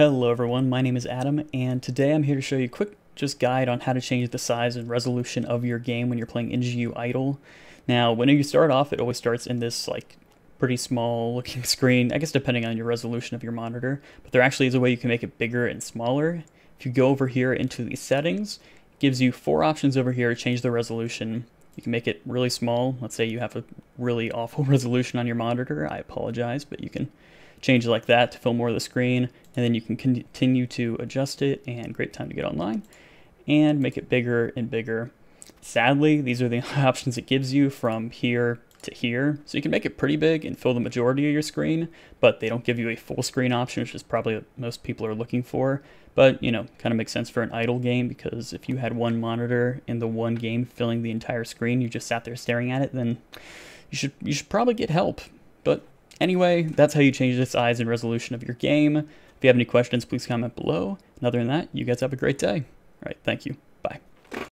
Hello everyone, my name is Adam, and today I'm here to show you a quick just guide on how to change the size and resolution of your game when you're playing NGU Idle. Now, when you start off, it always starts in this like pretty small looking screen, I guess depending on your resolution of your monitor, but there actually is a way you can make it bigger and smaller. If you go over here into the settings, it gives you four options over here to change the resolution. You can make it really small. Let's say you have a really awful resolution on your monitor. I apologize, but you can change it like that to fill more of the screen, and then you can continue to adjust it, and great time to get online, and make it bigger and bigger. Sadly, these are the options it gives you from here to here. So you can make it pretty big and fill the majority of your screen, but they don't give you a full screen option, which is probably what most people are looking for. But, you know, kind of makes sense for an idle game because if you had one monitor in the one game filling the entire screen, you just sat there staring at it, then you should you should probably get help. But anyway, that's how you change the size and resolution of your game. If you have any questions, please comment below. And other than that, you guys have a great day. All right, thank you.